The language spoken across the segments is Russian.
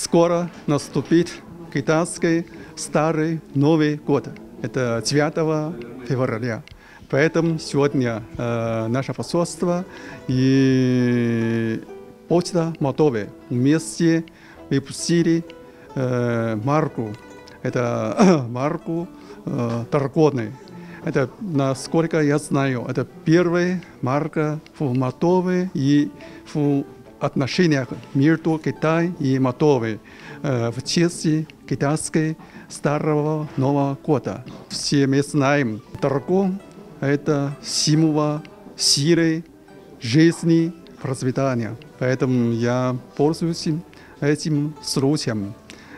Скоро наступит китайский Старый Новый год. Это 9 февраля. Поэтому сегодня э, наше посольство и почта Молдовы вместе выпустили э, марку. Это марку э, торговой. Это, насколько я знаю, это первая марка в Молдове и в отношениях между Китаем и Молдовой э, в честь китайской Старого Нового года. Все мы знаем, торговля – это символ силы, жизни, процветания. Поэтому я пользуюсь этим случаем.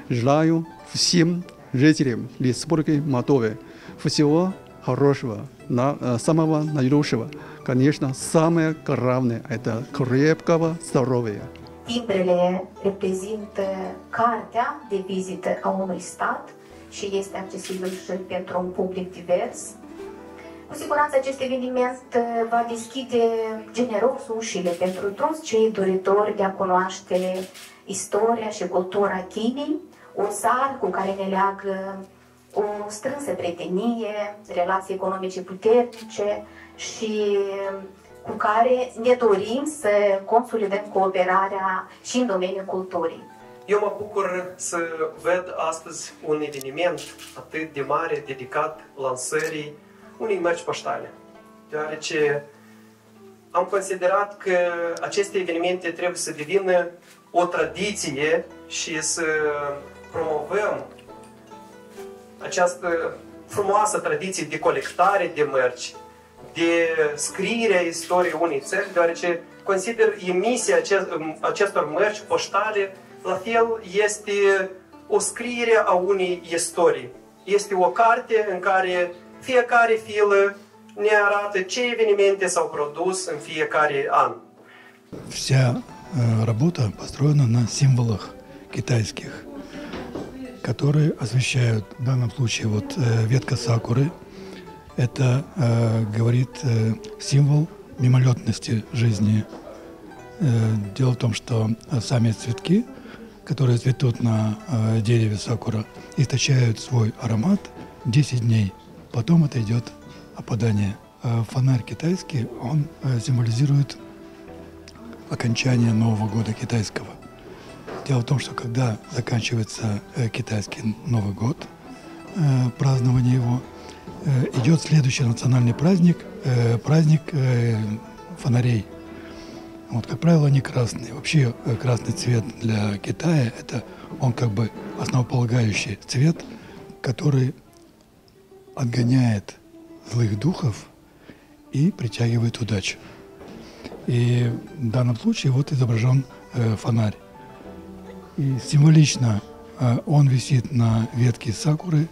Желаю всем жителям Республики Молдовы всего хорошего, на, самого наилучшего. Конечно, самое главное – это крепкого здоровья. Timbrele reprezintă cartea de vizită a unui stat și este accesibil și pentru un public divers. Cu siguranță acest eveniment va deschide generos ușile pentru toți cei doritori de a cunoaște istoria și cultura Chinei, o țară cu care ne leagă o strânsă prietenie, relații economice puternice și cu care ne dorim să consolidăm cooperarea și în domeniul culturii. Eu mă bucur să ved astăzi un eveniment atât de mare dedicat lansării unei mărci poștale, deoarece am considerat că aceste evenimente trebuie să devină o tradiție și să promovăm această frumoasă tradiție de colectare de mărci, de scriere a istoriei unei țări, deoarece consider emisia acestor mărci poștale, la fel este o scriere a unei istorii. Este o carte în care fiecare filă ne arată ce evenimente s-au produs în fiecare an. Вся работа построена на символах китайских – которые освещают в данном случае вот э, ветка сакуры. Это э, говорит э, символ мимолетности жизни. Дело в том, что сами цветки, которые цветут на дереве сакура, источают свой аромат 10 дней. Потом это идет опадание. Фонарь китайский, он символизирует окончание Нового года китайского. Дело в том, что когда заканчивается э, китайский Новый год, э, празднование его, э, идет следующий национальный праздник, праздник фонарей. Вот, как правило, они красные. Вообще красный цвет для Китая – это он как бы основополагающий цвет, который отгоняет злых духов и притягивает удачу. И в данном случае вот изображен фонарь. И символично э, он висит на ветке сакуры,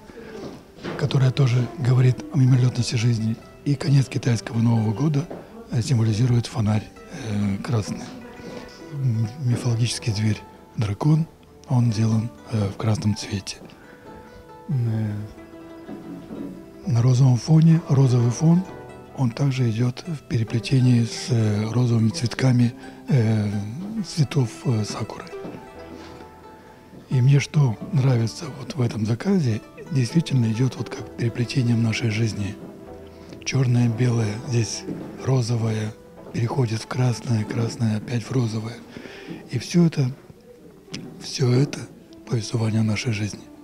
которая тоже говорит о мимолетности жизни. И конец китайского Нового года э, символизирует фонарь э, красный. Мифологический зверь дракон, он сделан в красном цвете. На розовом фоне, розовый фон, он также идет в переплетении с розовыми цветками цветов сакуры. И мне что нравится вот в этом заказе, действительно идет вот как переплетением нашей жизни. Черное, белое, здесь розовое, переходит в красное, красное опять в розовое. И все это, все это повествование нашей жизни –